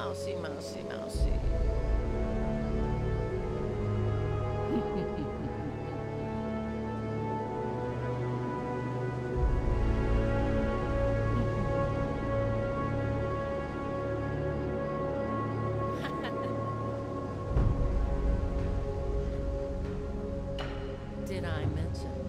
Mousy, mousy, mousy. Did I mention?